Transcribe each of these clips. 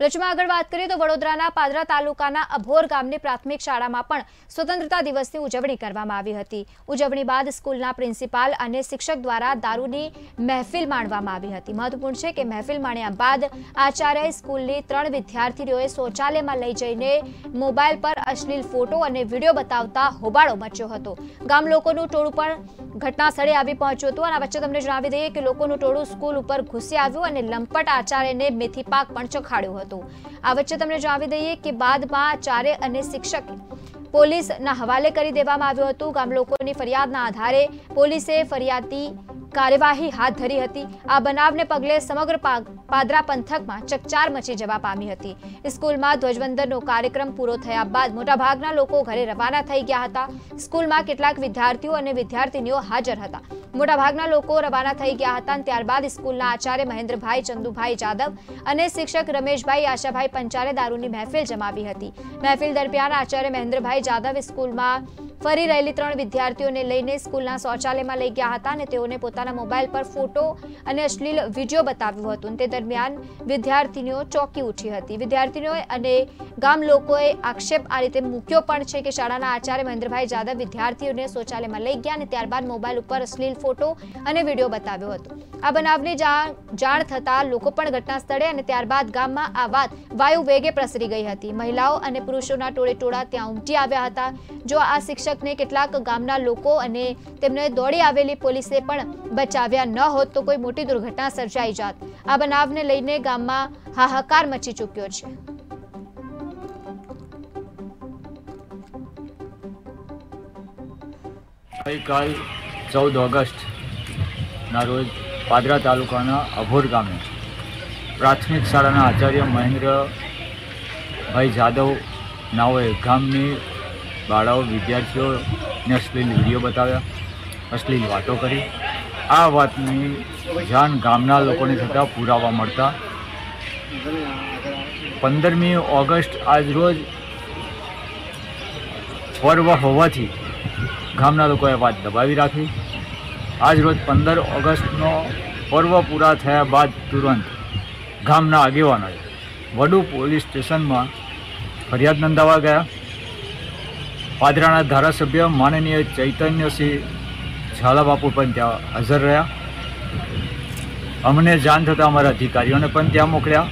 રચમાં આગળ વાત કરીએ તો વડોદરાના પાદરા તાલુકાના અભોર ગામની પ્રાથમિક શાળામાં પણ સ્વતંત્રતા દિવસની ઉજવણી કરવામાં આવી હતી. ઉજવણી બાદ સ્કૂલના પ્રિન્સિપાલ અને શિક્ષક દ્વારા દારૂની મહેફિલ માણવામાં આવી હતી. મહત્વપૂર્ણ છે કે મહેફિલ માણ્યા બાદ આચાર્ય સ્કૂલની ત્રણ વિદ્યાર્થીઓએ શૌચાલયમાં લઈ જઈને મોબાઈલ પર અશ્લીલ ફોટો અને વીડિયો બતાવતા હોબાળો મચ્યો હતો. ગામ લોકોનું ટોળું પણ ઘટના સ્થળે આવી પહોંચ્યું હતું. અને વચ્ચે તમને જણાવી દઈએ કે લોકોનું ટોળું સ્કૂલ ઉપર ઘૂસી આવ્યું અને લંપટ આચાર્યને મેથી પાક પણ ચખાડ્યો હતું. આ વચ્ચે તમને જણાવી દઈએ કે બાદમાં આચાર્ય અને શિક્ષક પોલીસના હવાલે કરી દેવામાં આવ્યું હતું. ગામ લોકોની ફરિયાદના આધારે પોલીસે ફરિયાદી કાર્યવાહી હાથ ધરી હતી. આ બનાવને પગલે સમગ્ર પાદરા પંથકમાં ચકચાર મચી જવા પામી હતી. સ્કૂલમાં ધ્વજવંદનનો કાર્યક્રમ પૂરો થયા બાદ મોટાભાગના લોકો ઘરે રવાના થઈ ગયા હતા. સ્કૂલમાં કેટલાક વિદ્યાર્થીઓ અને વિદ્યાર્થીનીઓ હાજર હતા. મોટાભાગના લોકો રવાના થઈ ગયા હતા અને ત્યારબાદ સ્કૂલના આચાર્ય મહેન્દ્રભાઈ ચંદુભાઈ જાદવ અને શિક્ષક રમેશભાઈ આશાભાઈ પંચાલે દારૂની મહેફિલ જમાવી હતી. મહેફિલ દરમિયાન આચાર્ય મહેન્દ્રભાઈ જાદવ સ્કૂલમાં ફરી રહેલી ત્રણ વિદ્યાર્થીઓને લઈને સ્કૂલના શૌચાલયમાં લઈ ગયા હતા અને તેઓને પોતાના મોબાઈલ પર ફોટો અને અશ્લીલ વીડિયો બતાવ્યું હતું તે દરમિયાન વિદ્યાર્થીનીઓ ચોંકી ઉઠી હતી. વિદ્યાર્થીનીઓએ અને ગામ લોકોએ આક્ષેપ આ રીતે મૂક્યો પણ છે કે શાળાના આચાર્ય મહેન્દ્રભાઈ જાદવ વિદ્યાર્થીઓને શૌચાલયમાં લઈ ગયા અને ત્યારબાદ મોબાઈલ ઉપર અશ્લીલ ફોટો અને વીડિયો બતાવ્યો હતો. આ બનાવની જાણ જાણ થતાં લોકો પણ ઘટના સ્થળે અને ત્યારબાદ ગામમાં આ વાત વાયુ વેગે પ્રસરી ગઈ હતી. મહિલાઓ અને પુરુષોના ટોળે ટોળા ત્યાં ઉમટી આવ્યા હતા. જો આ શિક્ષકને કેટલાક ગામના લોકો અને તેમને દોડી આવેલી પોલીસે પણ બચાવ્યા ન હોત તો કોઈ મોટી દુર્ઘટના સર્જાઈ જાત. આ બનાવને લઈને ગામમાં હાહાકાર મચી ચૂક્યો છે. ગઈકાલ ચૌદ ઓગસ્ટના રોજ પાદરા તાલુકાના અભોર ગામે પ્રાથમિક શાળાના આચાર્ય મહેન્દ્રભાઈ જાદવ નાઓએ ગામની બાળાઓ વિદ્યાર્થીઓને અશ્લીલ વીડિયો બતાવ્યા, અશ્લીલ વાતો કરી. આ વાતની જાણ ગામના લોકોને થતાં પુરાવા મળતા પંદરમી ઓગસ્ટ આજરોજ પર્વ હોવાથી ગામના લોકોએ વાત દબાવી રાખી. આજ રોજ પંદર ઓગસ્ટનો પર્વ પૂરા થયા બાદ તુરંત ગામના આગેવાનોએ વડુ પોલીસ સ્ટેશનમાં ફરિયાદ નોંધાવા ગયા. પાદરાના ધારાસભ્ય માનનીય ચૈતન્યસિંહ ઝાલાબાપુ પણ ત્યાં હાજર રહ્યા. અમને જાણ થતાં અમારા અધિકારીઓને પણ ત્યાં મોકલ્યા.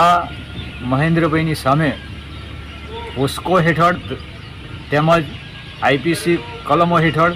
આ મહેન્દ્રભાઈની સામે પોસ્કો હેઠળ તેમજ આઈપીસી કલમો હેઠળ